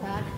Pat.